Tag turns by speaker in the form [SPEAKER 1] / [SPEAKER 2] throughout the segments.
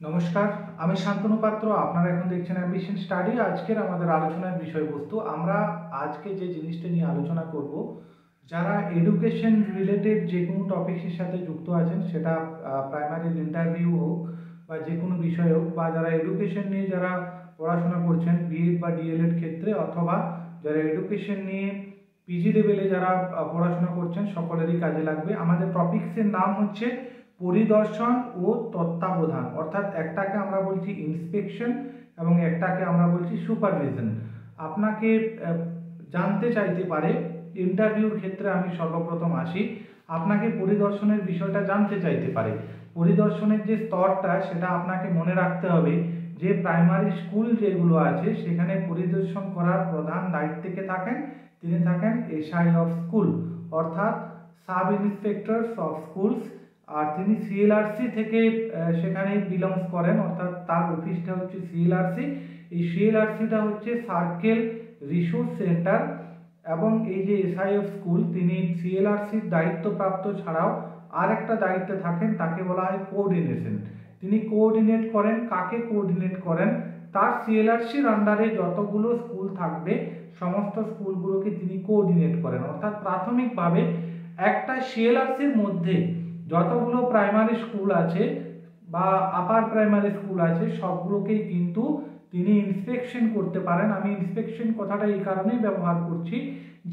[SPEAKER 1] নমস্কার, আমি শান্তনু পাত্র, আপনারা এখন দেখছেন অ্যাম্বিশন স্টাডি আজকের আমাদের আলোচনার বিষয়বস্তু, আমরা আজকে যে জিনিসটা নিয়ে আলোচনা করব, যারা এডুকেশন রিলেটেড যে কোনো টপিক্সের সাথে যুক্ত আছেন, সেটা প্রাইমারি ইন্টারভিউ হোক বা যে কোনো বিষয় হোক, বা যারা এডুকেশন নিয়ে যারা পড়াশোনা করছেন বিএড বা ডিএলএড ক্ষেত্রে, অথবা যারা এডুকেশন নিয়ে পিজি লেভেলে যারা পড়াশোনা করছেন, সকলেরই কাজে লাগবে। আমাদের টপিক্সের নাম হচ্ছে পরিদর্শন ও তত্ত্বাবধান। অর্থাৎ একটাকে আমরা বলছি ইন্সপেকশন এবং একটাকে আমরা বলছি সুপারভিশন আপনাকে জানতে চাইতে পারে ইন্টারভিউর ক্ষেত্রে আমি সর্বপ্রথম আসি। আপনাকে পরিদর্শনের বিষয়টা জানতে চাইতে পারে। পরিদর্শনের যে স্তরটা, সেটা আপনাকে মনে রাখতে হবে যে প্রাইমারি স্কুল যেগুলো আছে, সেখানে পরিদর্শন করার প্রধান দায়িত্বে থাকেন? তিনি থাকেন এসআই অফ স্কুল অর্থাৎ সাব ইন্সপেক্টরস অফ স্কুলস আর তিনি সিএলআরসি থেকে সেখানে বিলংস করেন, অর্থাৎ তার অফিসটা হচ্ছে সিএলআরসি এই সিএলআরসিটা হচ্ছে সার্কেল রিসোর্স সেন্টার এবং এই যে এসআইএফ স্কুল তিনি সিএলআরসির দায়িত্বপ্রাপ্ত ছাড়াও আর একটা দায়িত্বে থাকেন, তাকে বলা হয় কোঅর্ডিনেশন তিনি কোঅর্ডিনেট করেন, কাকে কোঅর্ডিনেট করেন? তার সিএলআরসির আন্ডারে যতগুলো স্কুল থাকবে, সমস্ত স্কুলগুলোকে তিনি কোঅর্ডিনেট করেন। অর্থাৎ প্রাথমিকভাবে একটা সিএলআরসির মধ্যে যতগুলো প্রাইমারি স্কুল আছে বা আপার প্রাইমারি স্কুল আছে, সবগুলোকেই কিন্তু তিনি ইন্সপেকশন করতে পারেন। আমি ইন্সপেকশন কথাটা এই কারণেই ব্যবহার করছি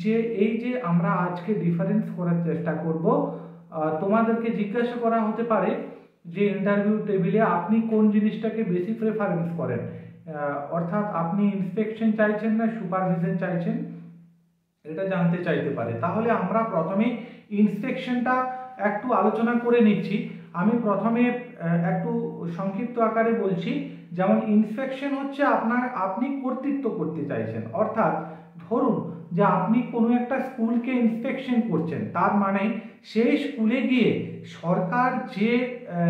[SPEAKER 1] যে, এই যে আমরা আজকে ডিফারেন্স করার চেষ্টা করব তোমাদেরকে জিজ্ঞাসা করা হতে পারে যে ইন্টারভিউ টেবিলে আপনি কোন জিনিসটাকে বেশি প্রেফারেন্স করেন? অর্থাৎ আপনি ইন্সপেকশন চাইছেন না সুপারভিশন চাইছেন? এটা জানতে চাইতে পারে। তাহলে আমরা প্রথমে ইন্সপেকশনটা একটু আলোচনা করে নিচ্ছি। আমি প্রথমে একটু সংক্ষিপ্ত আকারে বলছি, যেমন ইনফেকশন হচ্ছে আপনার, আপনি কর্তৃত্ব করতে চাইছেন। অর্থাৎ ধরুন যে আপনি কোনো একটা স্কুলকে ইন্সপেকশন করছেন, তার মানে সেই স্কুলে গিয়ে সরকার যে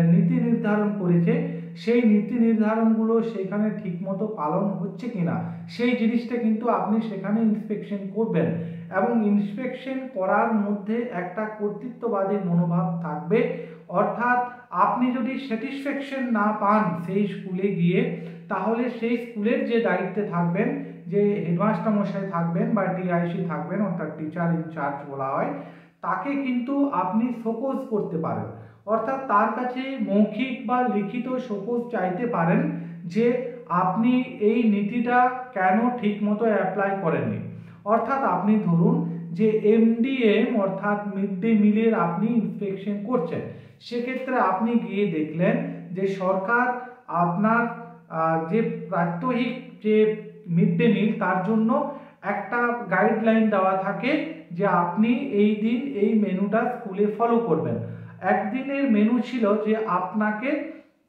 [SPEAKER 1] নীতি নির্ধারণ করেছে সেই নীতি নির্ধারণগুলো সেখানে ঠিকমতো পালন হচ্ছে কিনা, সেই জিনিসটা কিন্তু আপনি সেখানে ইন্সপেকশন করবেন। এবং ইন্সপেকশন করার মধ্যে একটা কর্তৃত্ববাদী মনোভাব থাকবে। অর্থাৎ আপনি যদি স্যাটিসফ্যাকশন না পান সেই স্কুলে গিয়ে, তাহলে সেই স্কুলের যে দায়িত্বে থাকবেন, যে হেডমাস্টার মশাই থাকবেন বা টিআইসি থাকবেন, অর্থাৎ টিচার ইনচার্জ বলা হয়, তাকে কিন্তু আপনি শোকজ করতে পারেন। অর্থাৎ তার কাছে মৌখিক বা লিখিত শোকজ চাইতে পারেন যে আপনি এই নীতিটা কেন ঠিকমতো অ্যাপ্লাই করেননি। অর্থাৎ আপনি ধরুন যে এমডিএম অর্থাৎ মিড ডে মিলের আপনি ইন্সপেকশন করছেন। সেক্ষেত্রে আপনি গিয়ে দেখলেন যে সরকার আপনার যে প্রাত্যহিক যে মিড ডে মিল তার জন্য একটা গাইডলাইন দেওয়া থাকে যে আপনি এই দিন এই মেনুটা স্কুলে ফলো করবেন। একদিনের মেনু ছিল যে আপনাকে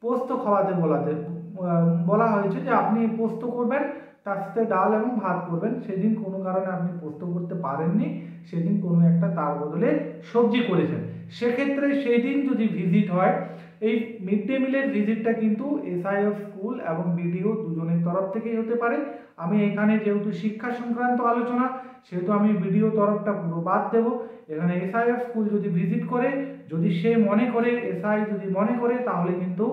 [SPEAKER 1] পোস্ত খাওয়াতে বলাতে বলা হয়েছে যে আপনি পোস্ত করবেন, তার সাথে ডাল এবং ভাত করবেন। সেদিন কোনো কারণে আপনি পোস্ত করতে পারেননি, সেদিন কোনো একটা তার বদলে সবজি করেছেন। সেক্ষেত্রে সেই দিন যদি ভিজিট হয় এই মিড ডে মিলের ভিজিটটা কিন্তু এসআইএফ স্কুল এবং বিডিও দুজনের তরফ থেকেই হতে পারে। আমি এখানে যেহেতু শিক্ষা সংক্রান্ত আলোচনা, সেহেতু আমি বিডিও তরফটা পুরো বাদ দেব। এখানে এসআইএফ স্কুল যদি ভিজিট করে, যদি সে মনে করে এসআই যদি মনে করে, তাহলে কিন্তু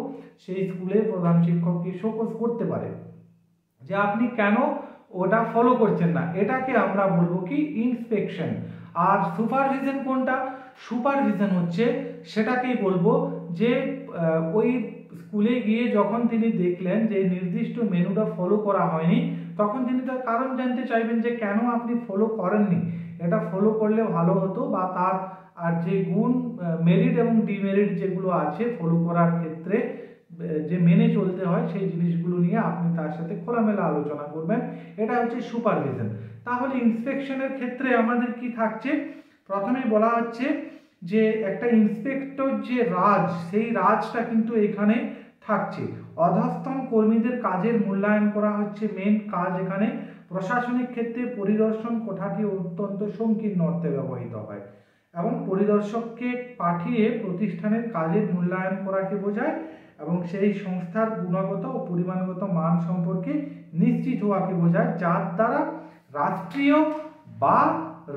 [SPEAKER 1] সেই স্কুলের প্রধান শিক্ষককে শোকজ করতে পারে। যে আপনি কেন ওটা ফলো করছেন না? এটাকে আমরা বলব কি? ইন্সপেকশন আর সুপারভিশন কোনটা? সুপারভিশন হচ্ছে, সেটাকেই বলব যে ওই স্কুলে গিয়ে যখন তিনি দেখলেন যে নির্দিষ্ট মেনুটা ফলো করা হয়নি, তখন তিনি তার কারণ জানতে চাইবেন যে কেন আপনি ফলো করেননি। এটা ফলো করলে ভালো হতো বা তার আর যে গুণ মেরিট এবং ডিমেরিট যেগুলো আছে ফলো করার ক্ষেত্রে যে মেনে চলতে হয় সেই জিনিসগুলো নিয়ে আপনি তার সাথে খোলামেলা আলোচনা করবেন। এটা হচ্ছে সুপারভিশন তাহলে ইন্সপেকশনের ক্ষেত্রে আমাদের কি থাকছে? প্রথমেই বলা হচ্ছে যে একটা ইন্সপেক্টর যে রাজ, সেই রাজটা কিন্তু এখানে থাকছে। অধস্তন কর্মীদের কাজের মূল্যায়ন করা হচ্ছে মেন কাজ এখানে। প্রশাসনিক ক্ষেত্রে পরিদর্শন কোঠাটি অত্যন্ত সংকীর্ণ অর্থে ব্যবহৃত হয় এবং পরিদর্শককে পাঠিয়ে প্রতিষ্ঠানের কাজের মূল্যায়ন করাকে বোঝায় এবং সেই সংস্থার গুণগত ও পরিমাণগত মান সম্পর্কে নিশ্চিত হওয়াকে বোঝায়, যার দ্বারা রাষ্ট্রীয় বা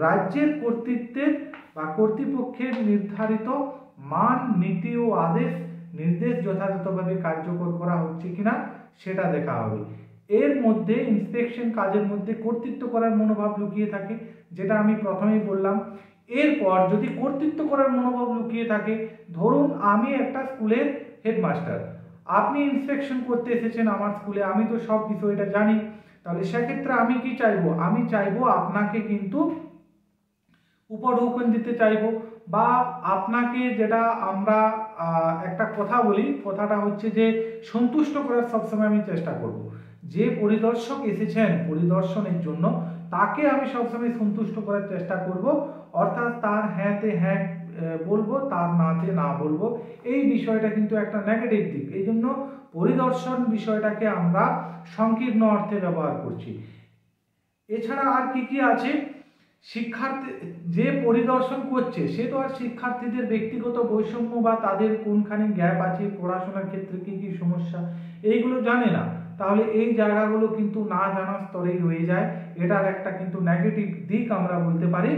[SPEAKER 1] রাজ্যের কর্তৃত্বের বা কর্তৃপক্ষের নির্ধারিত মান, নীতি ও আদেশ, নির্দেশ যথাযথ যথাযথভাবে কার্যকর করা হচ্ছে কিনা সেটা দেখা হবে। এর মধ্যে ইন্সপেকশন কাজের মধ্যে কর্তৃত্ব করার মনোভাব লুকিয়ে থাকে, যেটা আমি প্রথমেই বললাম। এরপর যদি কর্তৃত্ব করার মনোভাব লুকিয়ে থাকে, ধরুন আমি একটা স্কুলের হেডমাস্টার, আপনি ইন্সপেকশন করতে এসেছেন আমার স্কুলে, আমি তো সব বিষয়টা জানি। তাহলে সেক্ষেত্রে আমি কি চাইব? আমি চাইব আপনাকে কিন্তু উপঢৌকন দিতে চাইব বা আপনাকে যেটা আমরা একটা কথা বলি, কথাটা হচ্ছে যে সন্তুষ্ট করার সবসময় আমি চেষ্টা করব। যে পরিদর্শক এসেছেন পরিদর্শনের জন্য, তাকে আমি সবসময় সন্তুষ্ট করার চেষ্টা করব। অর্থাৎ তার হ্যাঁতে হ্যাঁ বলব, তার নাতে না বলব, এই বিষয়টা কিন্তু একটা নেগেটিভ দিক। এই জন্য পরিদর্শন বিষয়টাকে আমরা সংকীর্ণ অর্থে ব্যবহার করছি। এছাড়া আর কি কি আছে? শিক্ষার্থী, যে পরিদর্শন করছে, সে তো আর শিক্ষার্থীদের ব্যক্তিগত বৈষম্য বা তাদের কোনখানে গ্যাপ আছে, পড়াশোনার ক্ষেত্রে কি কি সমস্যা, এইগুলো জানে না। তাহলে এই জায়গাগুলো কিন্তু না জানার স্তরেই রয়ে যায়। এটার একটা কিন্তু নেগেটিভ দিক আমরা বলতে পারি।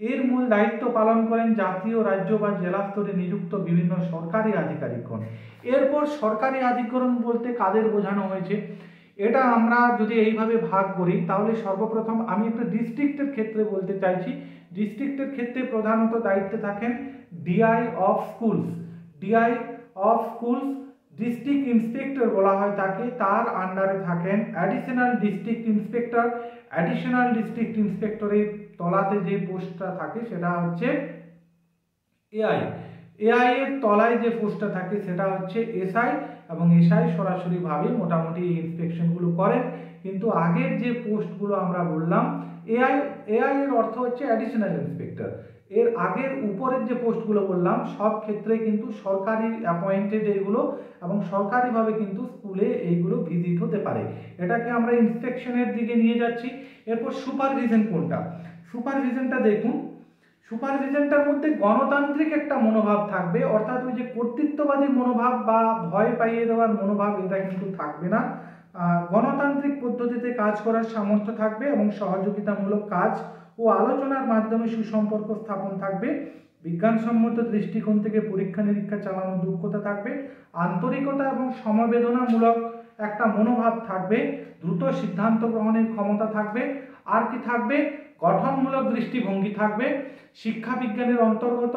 [SPEAKER 1] এর মূল দায়িত্ব পালন করেন জাতীয়, রাজ্য বা জেলা স্তরে নিযুক্ত বিভিন্ন সরকারি আধিকারিকগণ। এরপর সরকারি আধিকরণ বলতে কাদের বোঝানো হয়েছে? এটা আমরা যদি এইভাবে ভাগ করি, তাহলে সর্বপ্রথম আমি একটা ডিস্ট্রিক্টের ক্ষেত্রে বলতে চাইছি। ডিস্ট্রিক্টের ক্ষেত্রে প্রধানত দায়িত্বে থাকেন DI of schools DI of schools district inspector বলা হয় তাকে। তার আন্ডারে থাকেন additional district inspector additional district ইন্সপেক্টরের তলাতে যে পোস্টটা থাকে, সেটা হচ্ছে এআই এআই এর তলায় যে পোস্টটা থাকে সেটা হচ্ছে এসআই এবং এসআই সরাসরিভাবে মোটামুটি ইন্সপেকশনগুলো করেন কিন্তু আগের যে পোস্টগুলো আমরা বললাম এআই এআই এর অর্থ হচ্ছে অ্যাডিশনাল ইন্সপেক্টর এর আগের, উপরের যে পোস্টগুলো বললাম, সব ক্ষেত্রে কিন্তু সরকারি অ্যাপয়েন্টেড এইগুলো এবং সরকারিভাবে কিন্তু স্কুলে এইগুলো ভিজিট হতে পারে। এটাকে আমরা ইন্সপেকশনের দিকে নিয়ে যাচ্ছি। এরপর সুপারভিশন কোনটা? সুপারভিশনটা দেখুন সুপারভিশনটার মধ্যে গণতান্ত্রিক একটা মনোভাব থাকবে, অর্থাৎ ওই যে কর্তৃত্ববাদী মনোভাব বা ভয় পাইয়ে দেওয়ার মনোভাব এটা কিন্তু থাকবে না। গণতান্ত্রিক পদ্ধতিতে কাজ করার সামর্থ্য থাকবে এবং সহযোগিতামূলক কাজ ও আলোচনার মাধ্যমে সুসম্পর্ক স্থাপন থাকবে। বিজ্ঞানসম্মত দৃষ্টিকোণ থেকে পরীক্ষা নিরীক্ষা চালানোর দক্ষতা থাকবে। আন্তরিকতা এবং সমবেদনামূলক একটা মনোভাব থাকবে। দ্রুত সিদ্ধান্ত গ্রহণের ক্ষমতা থাকবে। আর কি থাকবে? গঠনমূলক দৃষ্টিভঙ্গি থাকবে। শিক্ষা বিজ্ঞানের অন্তর্গত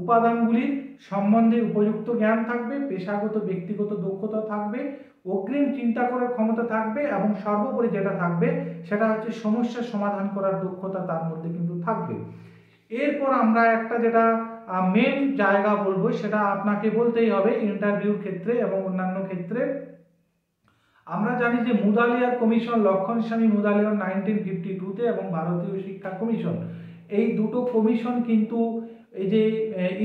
[SPEAKER 1] উপাদানগুলির সম্বন্ধে উপযুক্ত জ্ঞান থাকবে, পেশাগত, ব্যক্তিগত দক্ষতা থাকবে, অগ্রিম চিন্তা করার ক্ষমতা থাকবে এবং সর্বোপরি যেটা থাকবে সেটা হচ্ছে সমস্যা সমাধান করার দক্ষতা তার মধ্যে কিন্তু থাকবে। এরপর আমরা একটা যেটা মেন জায়গা বলব সেটা আপনাকে বলতেই হবে ইন্টারভিউর ক্ষেত্রে এবং অন্যান্য ক্ষেত্রে। আমরা জানি যে মুদালিয়ার কমিশন, লক্ষণ স্বামী মুদালিয়ার নাইনটিন ফিফটি টুতে এবং ভারতীয় শিক্ষা কমিশন। এই দুটো কমিশন কিন্তু এই যে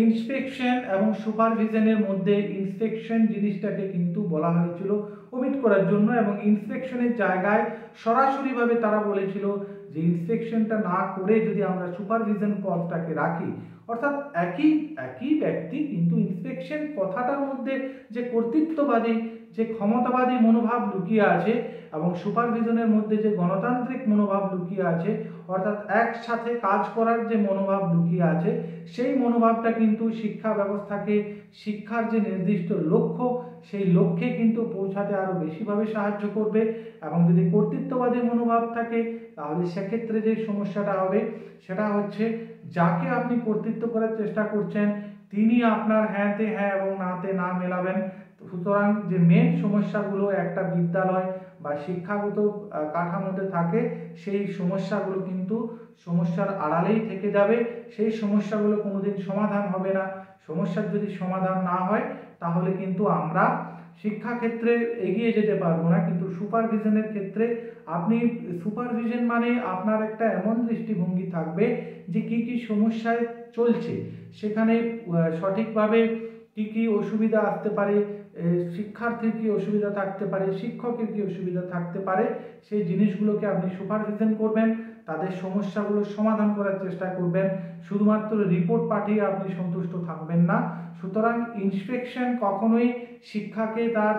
[SPEAKER 1] ইন্সপেকশন এবং সুপারভিশনের মধ্যে ইন্সপেকশন জিনিসটাকে কিন্তু বলা হয়েছিল ওমিট করার জন্য এবং ইন্সপেকশনের জায়গায় সরাসরিভাবে তারা বলেছিল যে ইন্সপেকশনটা না করে যদি আমরা সুপারভিশন পদটাকে রাখি। অর্থাৎ একই একই ব্যক্তি কিন্তু ইন্সপেকশন কথাটার মধ্যে যে কর্তৃত্ববাদী যে ক্ষমতাবাদী মনোভাব লুকিয়ে আছে এবং সুপারভিশনের মধ্যে যে গণতান্ত্রিক মনোভাব লুকিয়ে আছে, অর্থাৎ একসাথে কাজ করার যে মনোভাব লুকিয়ে আছে, সেই মনোভাবটা কিন্তু শিক্ষা ব্যবস্থাকে, শিক্ষার যে নির্দিষ্ট লক্ষ্য, সেই লক্ষ্যে কিন্তু পৌঁছাতে আরও বেশিভাবে সাহায্য করবে এবং যদি কর্তৃত্ববাদী মনোভাব থাকে, তাহলে সেক্ষেত্রে যে সমস্যাটা হবে, সেটা হচ্ছে যাকে আপনি কর্তৃত্ব করার চেষ্টা করছেন, তিনি আপনার হ্যাঁতে হ্যাঁ এবং নাতে না মেলাবেন। সুতরাং যে মেন সমস্যাগুলো একটা বিদ্যালয় বা শিক্ষাগত কাঠামোতে থাকে, সেই সমস্যাগুলো কিন্তু সমস্যার আড়ালেই থেকে যাবে। সেই সমস্যাগুলো কোনোদিন সমাধান হবে না। সমস্যার যদি সমাধান না হয়, তাহলে কিন্তু আমরা শিক্ষাক্ষেত্রে এগিয়ে যেতে পারব না। কিন্তু সুপারভিশনের ক্ষেত্রে আপনি, সুপারভিশন মানে আপনার একটা এমন দৃষ্টিভঙ্গি থাকবে যে কি কি সমস্যায় চলছে। সেখানে সঠিকভাবে কি কি অসুবিধা আসতে পারে শিক্ষার্থীর কি অসুবিধা থাকতে পারে, শিক্ষকের কি অসুবিধা থাকতে পারে, সেই জিনিসগুলোকে আপনি সুপারভিশন করবেন, তাদের সমস্যাগুলো সমাধান করার চেষ্টা করবেন, শুধুমাত্র রিপোর্ট পাঠিয়ে আপনি সন্তুষ্ট থাকবেন না। সুতরাং ইন্সপেকশন কখনোই শিক্ষাকে তার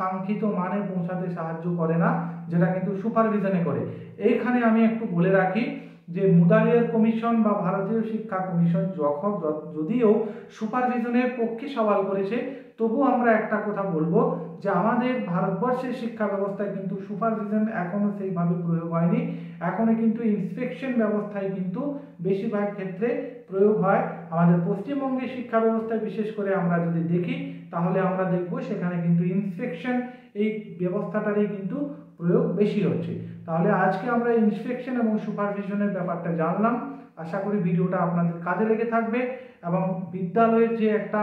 [SPEAKER 1] কাঙ্ক্ষিত মানে পৌঁছাতে সাহায্য করে না, যেটা কিন্তু সুপারভিশনে করে। এইখানে আমি একটু বলে রাখি যে মুদালিয়ার কমিশন বা ভারতীয় শিক্ষা কমিশন যখন যদিও সুপারভিশনের পক্ষে সওয়াল করেছে, তবু আমরা একটা কথা বলব যে আমাদের ভারতবর্ষের শিক্ষা ব্যবস্থায় কিন্তু সুপারভিশন এখনও সেইভাবে প্রয়োগ হয়নি। এখনও কিন্তু ইন্সপেকশন ব্যবস্থায় কিন্তু বেশিরভাগ ক্ষেত্রে প্রয়োগ হয়। আমাদের পশ্চিমবঙ্গের শিক্ষা ব্যবস্থায় বিশেষ করে আমরা যদি দেখি, তাহলে আমরা দেখব সেখানে কিন্তু ইন্সপেকশন এই ব্যবস্থাটারই কিন্তু প্রয়োগ বেশি হচ্ছে। তাহলে আজকে আমরা ইন্সপেকশন এবং সুপারভিশনের ব্যাপারটা জানলাম। আশা করি ভিডিওটা আপনাদের কাজে লেগে থাকবে এবং বিদ্যালয়ের যে একটা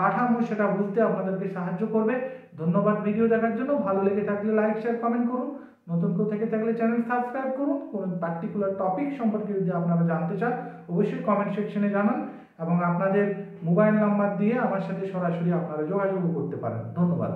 [SPEAKER 1] কাঠামো সেটা বুঝতে আপনাদেরকে সাহায্য করবে। ধন্যবাদ ভিডিও দেখার জন্য। ভালো লেগে থাকলে লাইক শেয়ার কমেন্ট করুন। নতুন কেউ থেকে থাকলে চ্যানেল সাবস্ক্রাইব করুন। কোনো পার্টিকুলার টপিক সম্পর্কে যদি আপনারা জানতে চান, অবশ্যই কমেন্ট সেকশনে জানান এবং আপনাদের মোবাইল নাম্বার দিয়ে আমার সাথে সরাসরি আপনারা যোগাযোগ করতে পারেন। ধন্যবাদ।